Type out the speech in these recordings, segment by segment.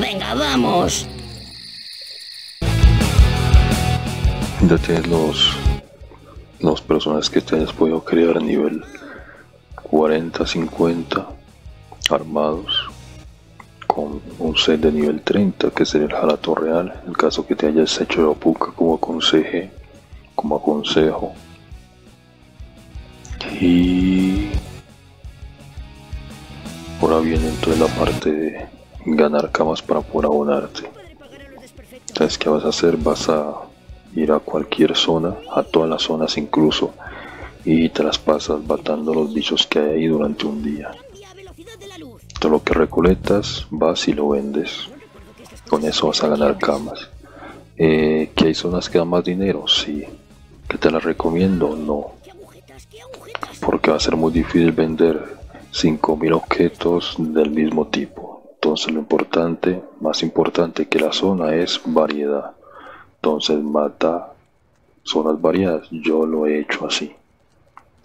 Venga, vamos. Ya tienes los, los personajes que hayas podido crear nivel 40, 50 armados con un set de nivel 30 que sería el jalato real en caso que te hayas hecho la puca como aconsejé como aconsejo y ahora viene entonces la parte de ganar camas para poder abonarte. Entonces qué vas a hacer vas a ir a cualquier zona a todas las zonas incluso y te las pasas matando los bichos que hay ahí durante un día. Todo lo que recolectas vas y lo vendes. Con eso vas a ganar camas. Eh, que hay zonas que dan más dinero sí. Que te las recomiendo no. Porque va a ser muy difícil vender 5000 objetos del mismo tipo lo importante más importante que la zona es variedad. Entonces mata zonas variadas. Yo lo he hecho así.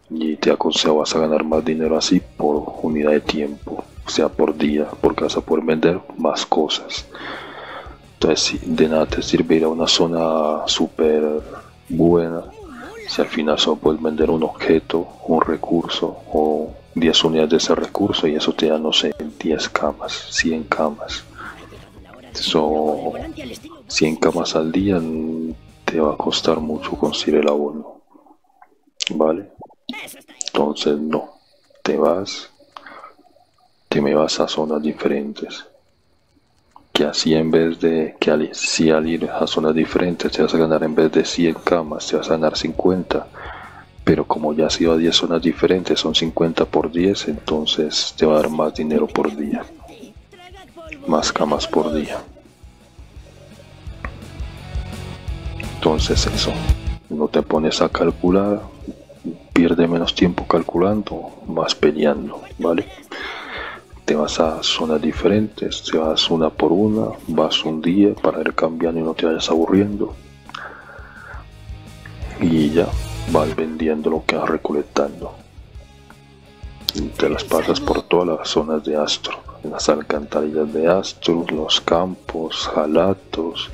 Y te aconsejo vas a ganar más dinero así por unidad de tiempo o sea por día porque vas a poder vender más cosas. Entonces de nada te sirve ir a una zona súper buena si al final solo puedes vender un objeto un recurso o 10 unidades de ese recurso y eso te da no sé 10 camas 100 camas. Eso 100 camas al día te va a costar mucho conseguir el abono vale entonces no te vas te me vas a zonas diferentes. Que así en vez de que al, si al ir a zonas diferentes te vas a ganar en vez de 100 camas te vas a ganar 50 pero como ya has ido a 10 zonas diferentes son 50 por 10 entonces te va a dar más dinero por día. Más camas por día. Entonces eso no te pones a calcular pierde menos tiempo calculando más peleando vale te vas a zonas diferentes, te vas una por una, vas un día para ir cambiando y no te vayas aburriendo. Y ya vas vendiendo lo que vas recolectando. Y te las pasas por todas las zonas de Astro, las alcantarillas de Astro, los campos, jalatos,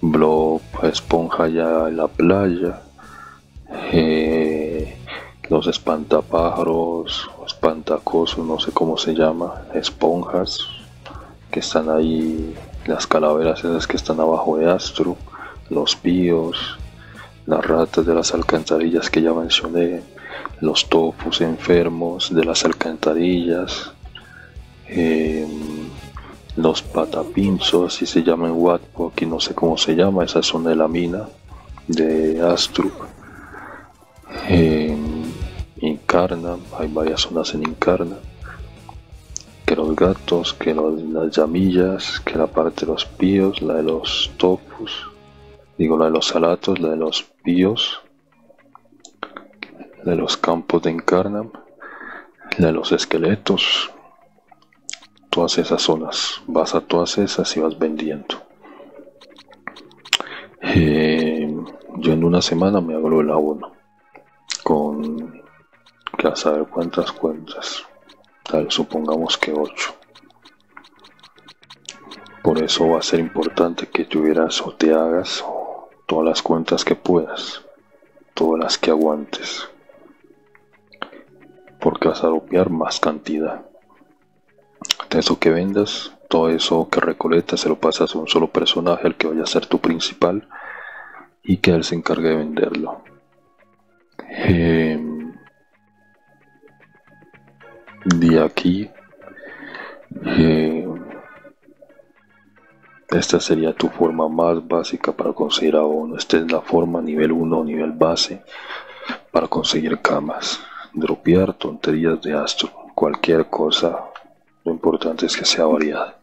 blob, esponja ya en la playa. Eh, los espantapájaros, espantacosos, no sé cómo se llama, esponjas que están ahí, las calaveras esas que están abajo de Astro, los píos, las ratas de las alcantarillas que ya mencioné, los tofus enfermos de las alcantarillas, em, los patapinzos, así se llaman en Watpo, aquí no sé cómo se llama, esa zona de la mina de Astro. Em, Incarna, hay varias zonas en Incarna, que los gatos, que las llamillas, que la parte de los píos, la de los topus, digo la de los salatos, la de los píos, la de los campos de Incarna, la de los esqueletos, todas esas zonas, vas a todas esas y vas vendiendo. Eh, yo en una semana me hago el abono con que a saber cuántas cuentas. Tal, supongamos que 8. Por eso va a ser importante que tuvieras o te hagas todas las cuentas que puedas, todas las que aguantes. Porque vas a ropear más cantidad. De eso que vendas, todo eso que recolectas se lo pasas a un solo personaje, el que vaya a ser tu principal, y que él se encargue de venderlo. Eh, de aquí esta sería tu forma más básica para conseguir abono. Esta es la forma nivel 1 nivel base para conseguir camas. Dropear tonterías de astro. Cualquier cosa lo importante es que sea variada.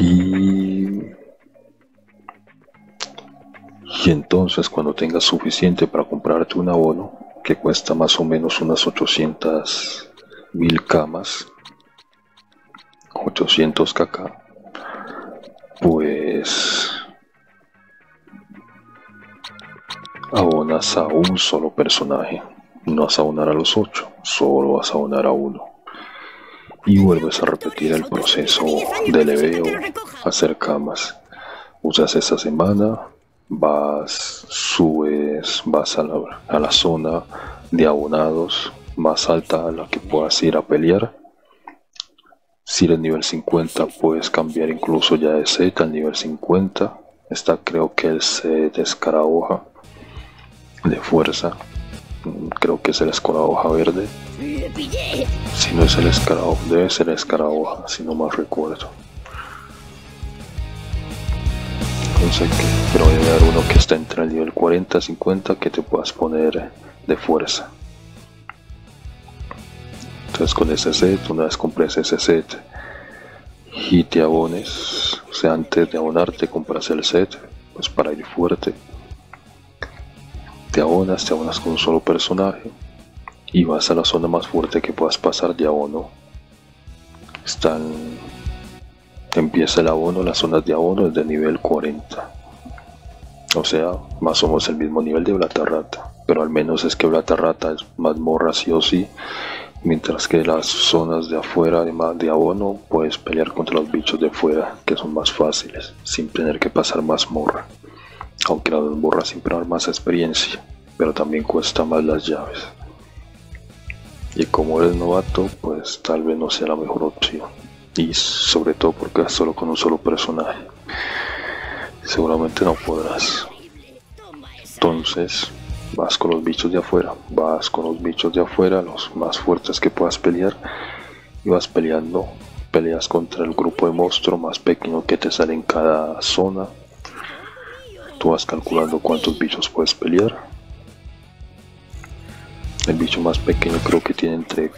Y y entonces cuando tengas suficiente para comprarte un abono que cuesta más o menos unas 800 mil camas, 800 kk, pues abonas a un solo personaje. no vas a unar a los 8, solo vas a unar a uno. Y vuelves a repetir el proceso de leveo, hacer camas. Usas esa semana, vas, subes, vas a la, a la zona de abonados más alta a la que puedas ir a pelear. Si eres nivel 50 puedes cambiar incluso ya de set al nivel 50. Está creo que el set escarahoja de fuerza. Mm, creo que es el escarahoja verde. Si no es el escarahoja, debe ser el escarahoja, si no más recuerdo. Sé qué, pero debe haber uno que está entre el nivel 40 y 50 que te puedas poner de fuerza. Entonces con ese set, una vez compres ese set y te abones, o sea, antes de abonarte compras el set, pues para ir fuerte. Te abonas, te abonas con un solo personaje y vas a la zona más fuerte que puedas pasar de abono. Están empieza el abono, las zonas de abono es de nivel 40. O sea, más o menos el mismo nivel de Blatarrata. Pero al menos es que Blatarrata es más morra sí o sí mientras que las zonas de afuera de abono puedes pelear contra los bichos de afuera que son más fáciles sin tener que pasar más morra aunque la morra siempre da más experiencia pero también cuesta más las llaves y como eres novato pues tal vez no sea la mejor opción y sobre todo porque es solo con un solo personaje seguramente no podrás entonces vas con los bichos de afuera, vas con los bichos de afuera, los más fuertes que puedas pelear, y vas peleando, peleas contra el grupo de monstruos más pequeño que te sale en cada zona. Tú vas calculando cuántos bichos puedes pelear. El bicho más pequeño creo que tiene entre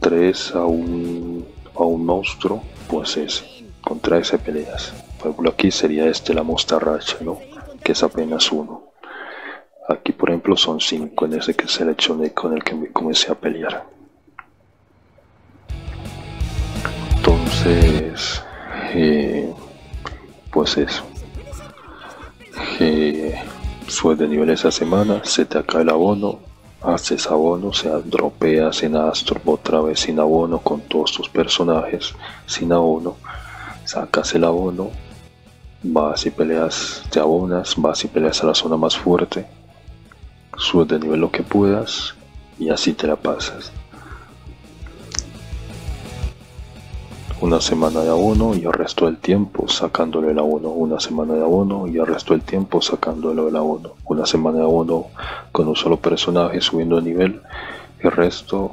3 a un, a un monstruo, pues es, contra ese peleas. Por ejemplo aquí sería este la mostarracha, ¿no? Que es apenas uno. Aquí por ejemplo son 5 en ese que seleccioné con el que me comencé a pelear. Entonces, eh, pues eso. Eh, subes de nivel esa semana, se te acaba el abono, haces abono, o sea, dropeas en Astro otra vez sin abono con todos tus personajes, sin abono, sacas el abono, vas y peleas, te abonas, vas y peleas a la zona más fuerte, subes de nivel lo que puedas y así te la pasas. Una semana de abono y el resto del tiempo sacándole el abono. Una semana de abono y el resto del tiempo sacándole el abono. Una semana de abono con un solo personaje subiendo de nivel. El resto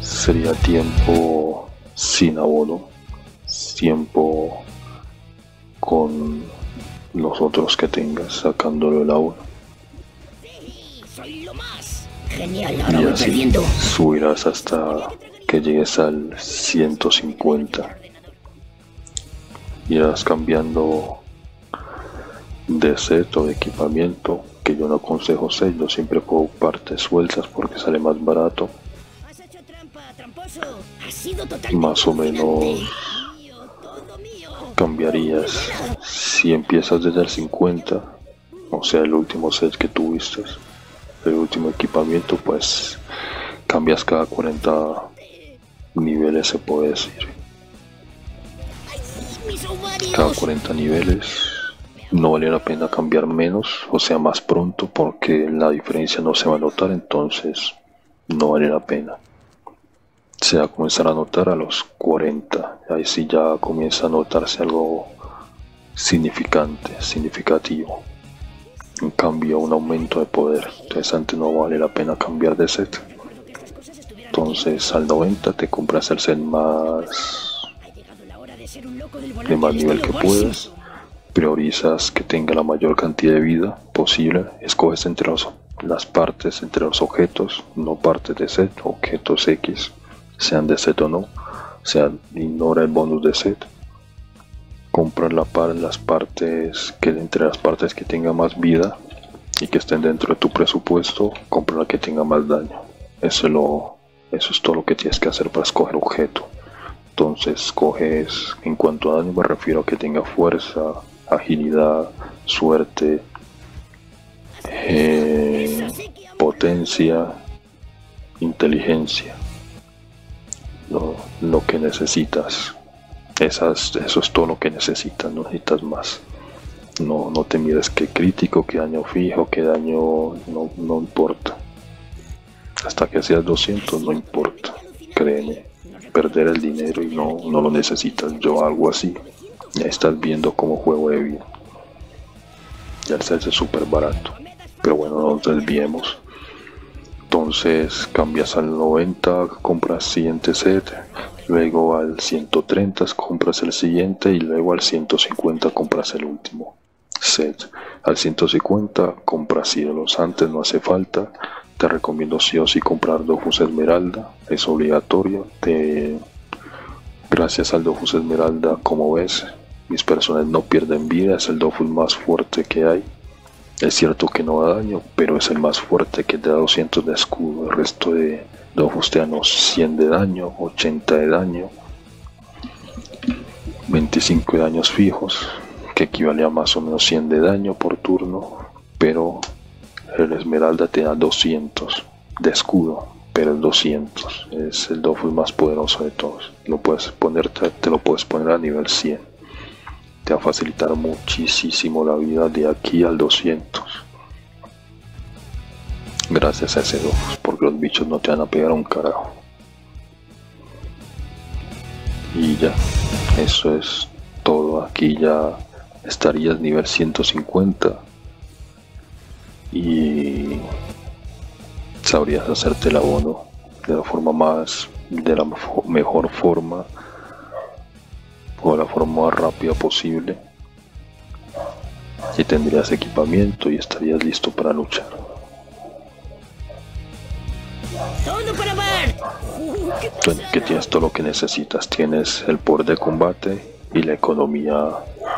sería tiempo sin abono. Tiempo con los otros que tengas sacándolo el agua. Genial, ahora Subirás hasta que llegues al 150. Irás cambiando de set o de equipamiento, que yo no aconsejo set, yo siempre pongo partes sueltas porque sale más barato. Más o menos cambiarías si empiezas desde el 50, o sea, el último set que tuviste, el último equipamiento, pues cambias cada 40 niveles, se puede decir. Cada 40 niveles no vale la pena cambiar menos, o sea, más pronto, porque la diferencia no se va a notar, entonces no vale la pena se va a comenzar a notar a los 40. Ahí sí ya comienza a notarse algo significante, significativo. Cambio, un aumento de poder. Entonces antes no vale la pena cambiar de set. Entonces al 90 te compras el set más de más nivel que puedas. Priorizas que tenga la mayor cantidad de vida posible. Escoges entre las partes, entre los objetos, no partes de set, objetos X sean de set o no, o sea, ignora el bonus de set. Compra la par, las partes que entre las partes que tenga más vida y que estén dentro de tu presupuesto, compra la que tenga más daño. Eso es, todo lo que tienes que hacer para escoger objeto. Entonces coges, en cuanto a daño me refiero a que tenga fuerza, agilidad, suerte, eh, potencia, inteligencia, lo, que necesitas. Eso es todo lo que necesitas, no necesitas más. No, no te mires qué crítico, qué daño fijo, qué daño no, no importa. Hasta que seas 200 no importa, créeme. Perder el dinero y no, no lo necesitas. Yo hago así. Ya estás viendo cómo juego de bien. Ya se hace súper barato. Pero bueno, no nos desviemos. Entonces cambias al 90, compras siguiente set, luego al 130 compras el siguiente y luego al 150 compras el último set. Al 150 compras ídolos, antes no hace falta. Te recomiendo sí o sí comprar Dofus Esmeralda, es obligatorio. Te... Gracias al Dofus Esmeralda, como ves, mis personas no pierden vida, es el Dofus más fuerte que hay. Es cierto que no da daño, pero es el más fuerte que te da 200 de escudo. El resto de Dofus te dan 100 de daño, 80 de daño, 25 de daños fijos, que equivale a más o menos 100 de daño por turno, pero el Esmeralda te da 200 de escudo, pero el 200 es el Dofus más poderoso de todos. Lo puedes poner, te lo puedes poner a nivel 100. Te va a facilitar muchísimo la vida de aquí al 200. Gracias a ese Dofus, porque los bichos no te van a pegar un carajo. Y ya, eso es todo. Aquí ya estarías nivel 150 y sabrías hacerte el abono de la forma más, de la mejor forma o la forma más rápida posible. Y tendrías equipamiento y estarías listo para luchar. que tienes todo lo que necesitas, tienes el poder de combate y la economía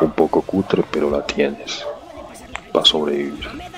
un poco cutre, pero la tienes para sobrevivir.